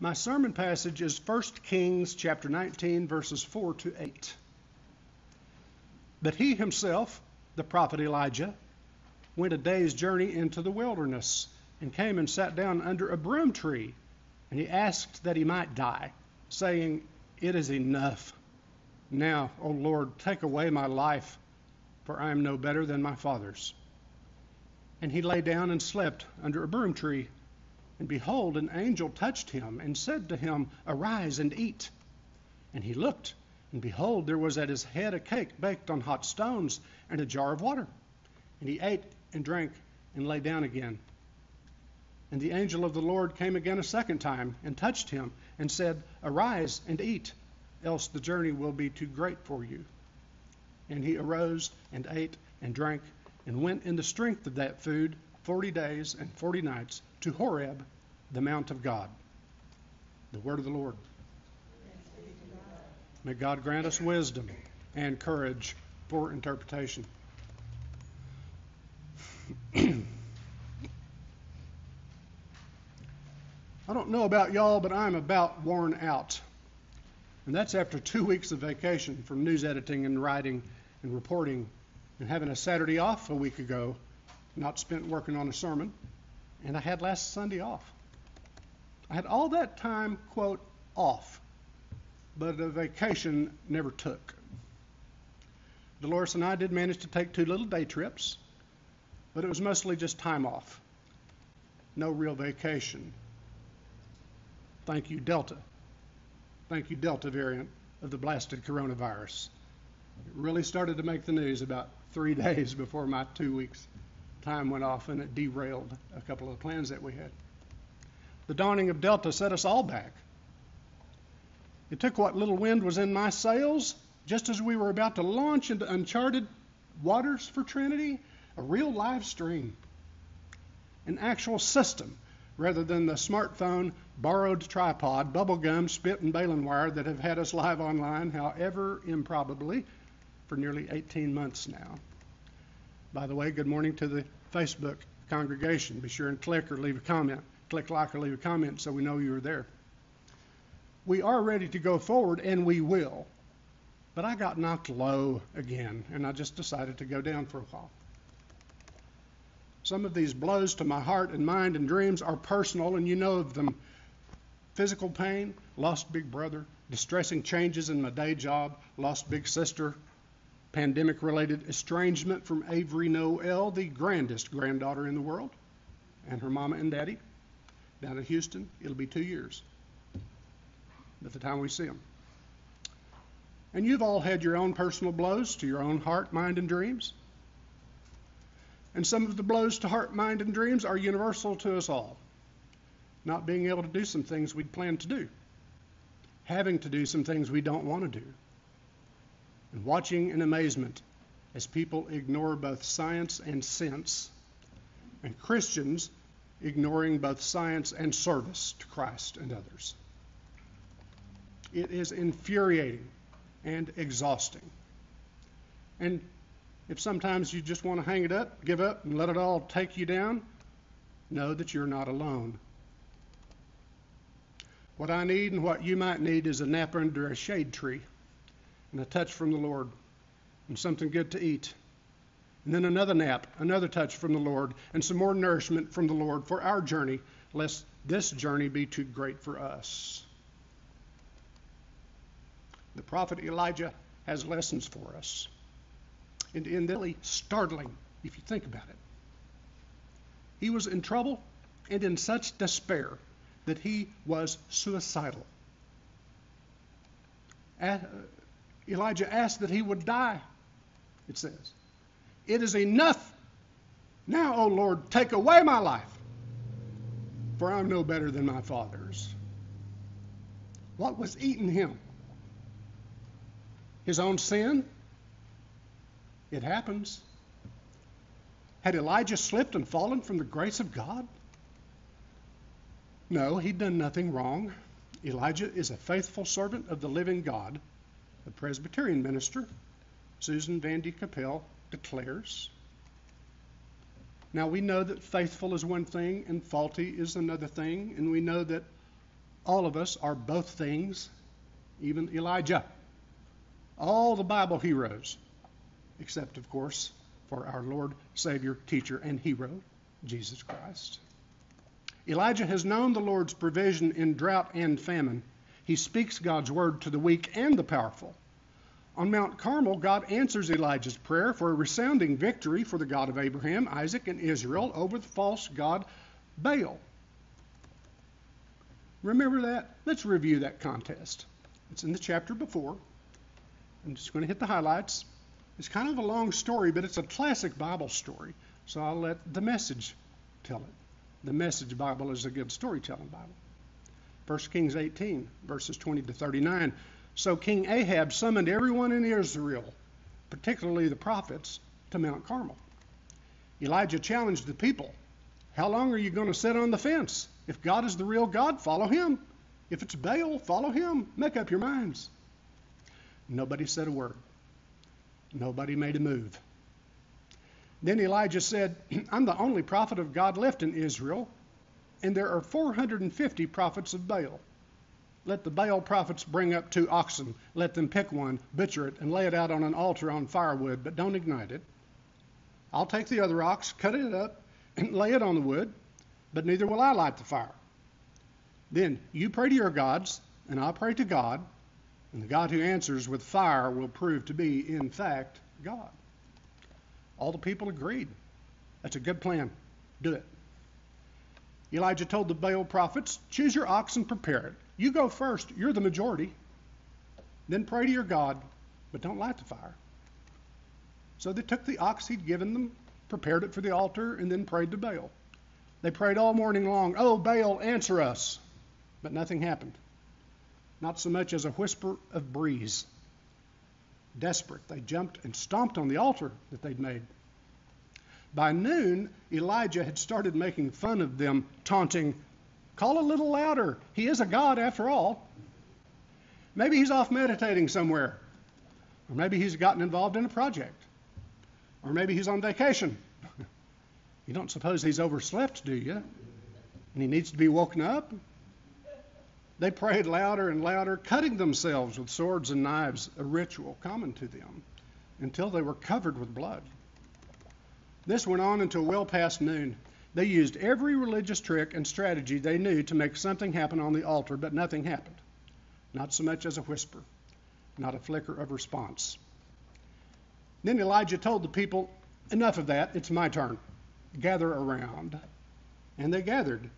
My sermon passage is 1 Kings chapter 19 verses 4 to 8. But he himself, the prophet Elijah, went a day's journey into the wilderness and came and sat down under a broom tree, and he asked that he might die, saying, It is enough. Now, O Lord, take away my life, for I am no better than my fathers. And he lay down and slept under a broom tree. And behold, an angel touched him and said to him, Arise and eat. And he looked, and behold, there was at his head a cake baked on hot stones and a jar of water. And he ate and drank and lay down again. And the angel of the Lord came again a second time and touched him and said, Arise and eat, else the journey will be too great for you. And he arose and ate and drank and went in the strength of that food forty days and forty nights to Horeb, the mount of God. The word of the Lord. May God grant us wisdom and courage for interpretation. I don't know about y'all, but I'm about worn out. And that's after two weeks of vacation from news editing and writing and reporting and having a Saturday off a week ago, not spent working on a sermon, and I had last Sunday off. I had all that time, quote, off, but a vacation never took. Dolores and I did manage to take two little day trips, but it was mostly just time off. No real vacation. Thank you, Delta. Thank you, Delta variant of the blasted coronavirus. It really started to make the news about three days before my two weeks time went off and it derailed a couple of plans that we had. The dawning of Delta set us all back. It took what little wind was in my sails just as we were about to launch into uncharted waters for Trinity, a real live stream, an actual system rather than the smartphone, borrowed tripod, bubblegum, spit, and baling wire that have had us live online, however improbably, for nearly 18 months now. By the way, good morning to the Facebook congregation. Be sure and click or leave a comment. Click like or leave a comment so we know you're there. We are ready to go forward, and we will. But I got knocked low again, and I just decided to go down for a while. Some of these blows to my heart and mind and dreams are personal, and you know of them physical pain, lost big brother, distressing changes in my day job, lost big sister, pandemic related estrangement from Avery Noel, the grandest granddaughter in the world, and her mama and daddy down in Houston. It'll be two years by the time we see them. And you've all had your own personal blows to your own heart, mind, and dreams. And some of the blows to heart, mind, and dreams are universal to us all. Not being able to do some things we'd planned to do, having to do some things we don't want to do, and watching in amazement as people ignore both science and sense, and Christians ignoring both science and service to Christ and others. It is infuriating and exhausting. And if sometimes you just want to hang it up, give up, and let it all take you down, know that you're not alone. What I need and what you might need is a nap under a shade tree and a touch from the Lord and something good to eat. And then another nap, another touch from the Lord, and some more nourishment from the Lord for our journey, lest this journey be too great for us. The prophet Elijah has lessons for us and, and really startling if you think about it. He was in trouble and in such despair that he was suicidal. Uh, Elijah asked that he would die, it says. It is enough. Now, O Lord, take away my life, for I'm no better than my fathers. What was eating him? His own sin? It happens. Had Elijah slipped and fallen from the grace of God? No, he'd done nothing wrong. Elijah is a faithful servant of the living God, the Presbyterian minister, Susan Vande Kappelle declares. Now we know that faithful is one thing and faulty is another thing, and we know that All of us are both things, even Elijah. All the Bible heroes, except, of course, for our Lord, Savior, teacher, and hero, Jesus Christ. Elijah has known the Lord's provision in drought and famine. He speaks God's word to the weak and the powerful. On Mount Carmel, God answers Elijah's prayer for a resounding victory for the God of Abraham, Isaac, and Israel over the false god Baal. Remember that? Let's review that contest. It's in the chapter before. I'm just going to hit the highlights. It's kind of a long story, but it's a classic Bible story. So I'll let the message tell it. The message Bible is a good storytelling Bible. 1 Kings 18, verses 20 to 39. So King Ahab summoned everyone in Israel, particularly the prophets, to Mount Carmel. Elijah challenged the people How long are you going to sit on the fence? If God is the real God, follow him. If it's Baal, follow him. Make up your minds. Nobody said a word. Nobody made a move. Then Elijah said, I'm the only prophet of God left in Israel, and there are 450 prophets of Baal. Let the Baal prophets bring up two oxen. Let them pick one, butcher it, and lay it out on an altar on firewood, but don't ignite it. I'll take the other ox, cut it up, and lay it on the wood, but neither will I light the fire. Then you pray to your gods, and I'll pray to God, and the God who answers with fire will prove to be, in fact, God. All the people agreed. That's a good plan. Do it. Elijah told the Baal prophets, Choose your ox and prepare it. You go first. You're the majority. Then pray to your God, but don't light the fire. So they took the ox he'd given them, prepared it for the altar, and then prayed to Baal. They prayed all morning long, Oh, Baal, answer us. But nothing happened not so much as a whisper of breeze. Desperate, they jumped and stomped on the altar that they'd made. By noon, Elijah had started making fun of them, taunting, Call a little louder. He is a God after all. Maybe he's off meditating somewhere. Or maybe he's gotten involved in a project. Or maybe he's on vacation. you don't suppose he's overslept, do you? And he needs to be woken up? They prayed louder and louder, cutting themselves with swords and knives, a ritual common to them, until they were covered with blood. This went on until well past noon. They used every religious trick and strategy they knew to make something happen on the altar, but nothing happened. Not so much as a whisper, not a flicker of response. Then Elijah told the people, Enough of that, it's my turn. Gather around. And they gathered.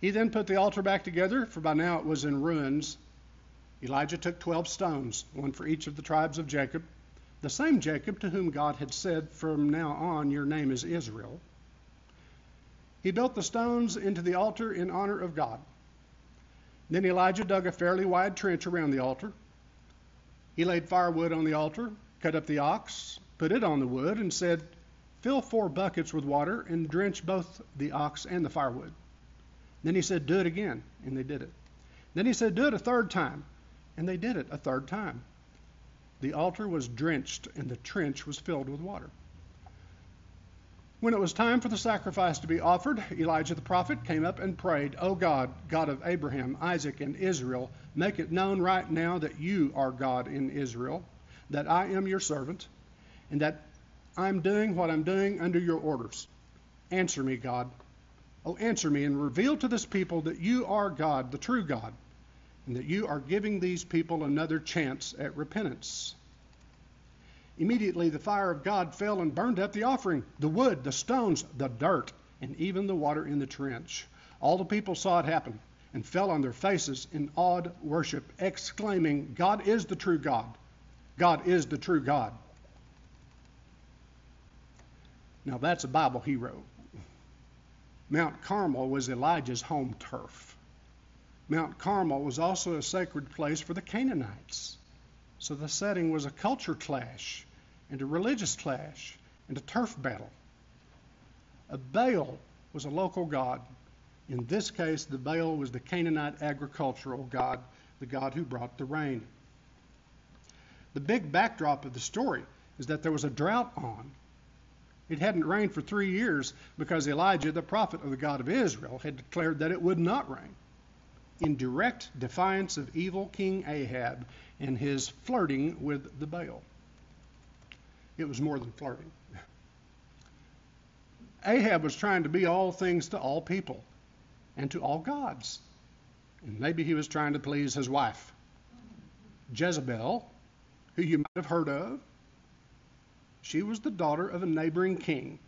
He then put the altar back together, for by now it was in ruins. Elijah took 12 stones, one for each of the tribes of Jacob, the same Jacob to whom God had said, From now on your name is Israel. He built the stones into the altar in honor of God. Then Elijah dug a fairly wide trench around the altar. He laid firewood on the altar, cut up the ox, put it on the wood, and said, Fill four buckets with water and drench both the ox and the firewood. Then he said, Do it again. And they did it. Then he said, Do it a third time. And they did it a third time. The altar was drenched, and the trench was filled with water. When it was time for the sacrifice to be offered, Elijah the prophet came up and prayed, O God, God of Abraham, Isaac, and Israel, make it known right now that you are God in Israel, that I am your servant, and that I'm doing what I'm doing under your orders. Answer me, God, Oh, answer me and reveal to this people that you are God, the true God, and that you are giving these people another chance at repentance. Immediately the fire of God fell and burned up the offering, the wood, the stones, the dirt, and even the water in the trench. All the people saw it happen and fell on their faces in awed worship, exclaiming, God is the true God. God is the true God. Now that's a Bible hero. Mount Carmel was Elijah's home turf. Mount Carmel was also a sacred place for the Canaanites. So the setting was a culture clash and a religious clash and a turf battle. A Baal was a local god. In this case, the Baal was the Canaanite agricultural god, the god who brought the rain. The big backdrop of the story is that there was a drought on it hadn't rained for three years because Elijah, the prophet of the God of Israel, had declared that it would not rain. In direct defiance of evil King Ahab and his flirting with the Baal. It was more than flirting. Ahab was trying to be all things to all people and to all gods. And maybe he was trying to please his wife. Jezebel, who you might have heard of, she was the daughter of a neighboring king.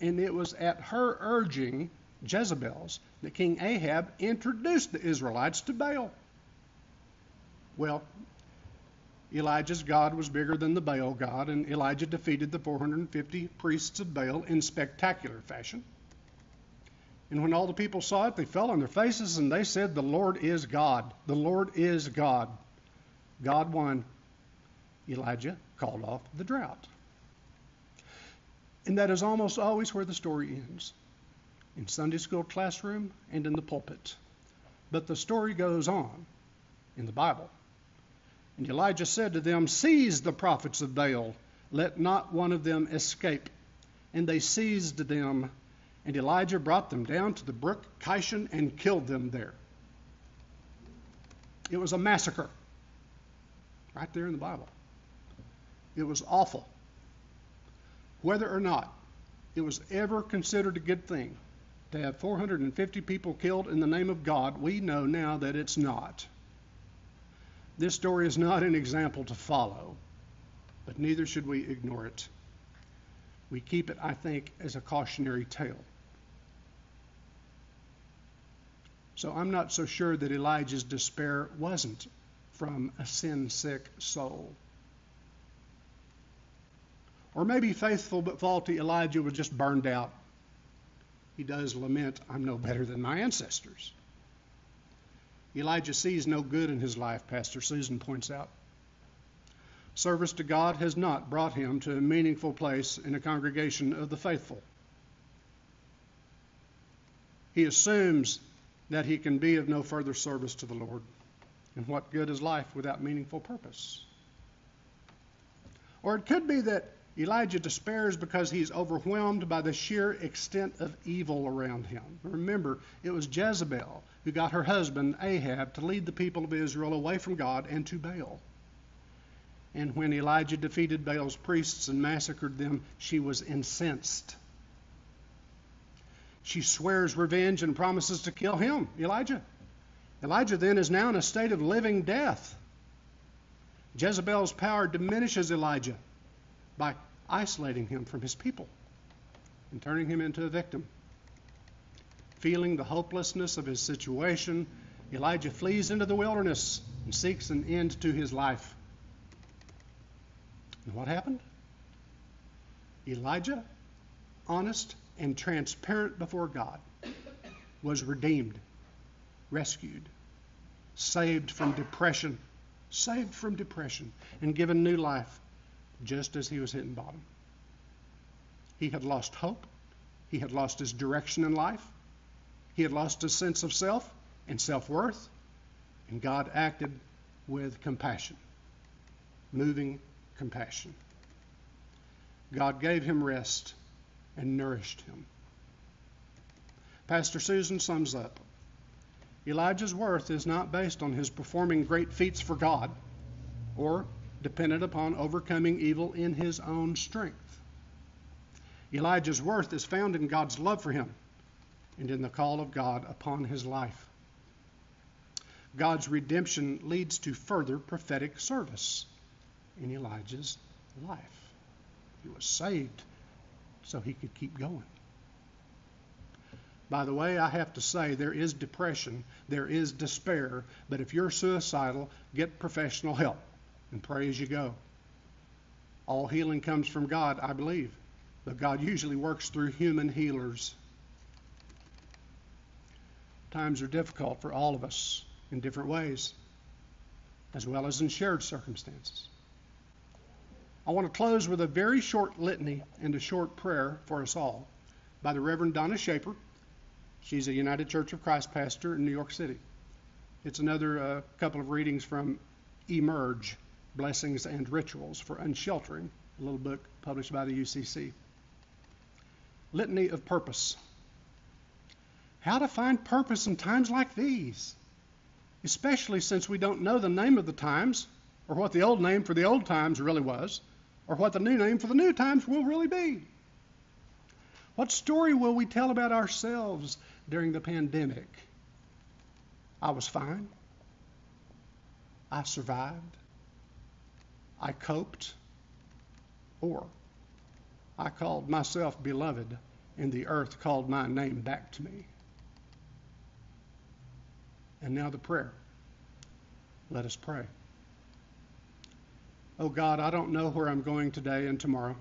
And it was at her urging, Jezebel's, that King Ahab introduced the Israelites to Baal. Well, Elijah's God was bigger than the Baal God, and Elijah defeated the 450 priests of Baal in spectacular fashion. And when all the people saw it, they fell on their faces and they said, The Lord is God. The Lord is God. God won. Elijah called off the drought. And that is almost always where the story ends in Sunday school classroom and in the pulpit. But the story goes on in the Bible. And Elijah said to them, Seize the prophets of Baal, let not one of them escape. And they seized them, and Elijah brought them down to the brook Kishon and killed them there. It was a massacre, right there in the Bible. It was awful. Whether or not it was ever considered a good thing to have 450 people killed in the name of God, we know now that it's not. This story is not an example to follow, but neither should we ignore it. We keep it, I think, as a cautionary tale. So I'm not so sure that Elijah's despair wasn't from a sin sick soul. Or maybe faithful but faulty Elijah was just burned out. He does lament, I'm no better than my ancestors. Elijah sees no good in his life, Pastor Susan points out. Service to God has not brought him to a meaningful place in a congregation of the faithful. He assumes that he can be of no further service to the Lord. And what good is life without meaningful purpose? Or it could be that Elijah despairs because he's overwhelmed by the sheer extent of evil around him. Remember, it was Jezebel who got her husband, Ahab, to lead the people of Israel away from God and to Baal. And when Elijah defeated Baal's priests and massacred them, she was incensed. She swears revenge and promises to kill him, Elijah. Elijah then is now in a state of living death. Jezebel's power diminishes Elijah by isolating him from his people and turning him into a victim. Feeling the hopelessness of his situation, Elijah flees into the wilderness and seeks an end to his life. And what happened? Elijah, honest and transparent before God, was redeemed, rescued, saved from depression, saved from depression, and given new life just as he was hitting bottom. He had lost hope. He had lost his direction in life. He had lost his sense of self and self worth. And God acted with compassion, moving compassion. God gave him rest and nourished him. Pastor Susan sums up Elijah's worth is not based on his performing great feats for God or dependent upon overcoming evil in his own strength. Elijah's worth is found in God's love for him and in the call of God upon his life. God's redemption leads to further prophetic service in Elijah's life. He was saved so he could keep going. By the way, I have to say there is depression, there is despair, but if you're suicidal, get professional help and pray as you go. All healing comes from God, I believe, but God usually works through human healers. Times are difficult for all of us in different ways, as well as in shared circumstances. I want to close with a very short litany and a short prayer for us all by the Reverend Donna Shaper. She's a United Church of Christ pastor in New York City. It's another uh, couple of readings from Emerge Blessings and Rituals for Unsheltering, a little book published by the UCC. Litany of Purpose. How to find purpose in times like these. especially since we don't know the name of the times, or what the old name for the old times really was, or what the new name for the new times will really be. What story will we tell about ourselves during the pandemic? I was fine. I survived. I coped. Or I called myself beloved, and the earth called my name back to me. And now the prayer. Let us pray. Oh God, I don't know where I'm going today and tomorrow.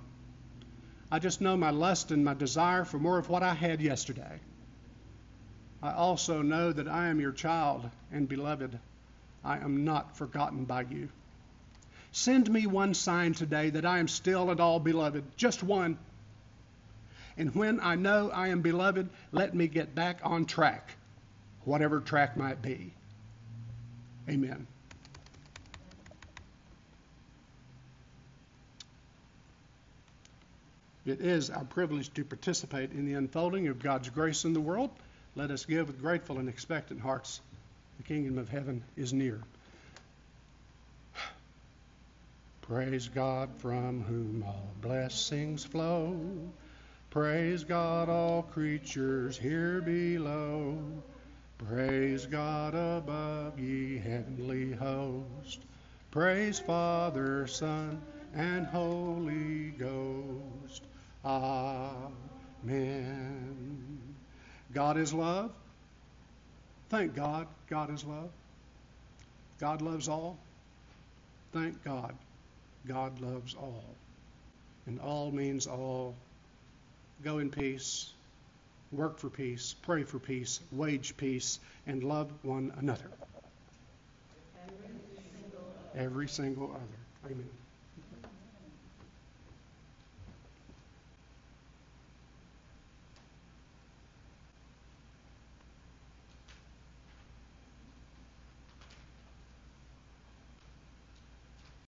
I just know my lust and my desire for more of what I had yesterday. I also know that I am your child and beloved. I am not forgotten by you. Send me one sign today that I am still at all beloved, just one. And when I know I am beloved, let me get back on track, whatever track might be. Amen. It is our privilege to participate in the unfolding of God's grace in the world. Let us give with grateful and expectant hearts. The kingdom of heaven is near. Praise God from whom all blessings flow. Praise God, all creatures here below. Praise God above, ye heavenly host. Praise Father, Son, and Holy Ghost. Amen. God is love. Thank God, God is love. God loves all. Thank God, God loves all. And all means all. Go in peace, work for peace, pray for peace, wage peace, and love one another. Every single other. Amen.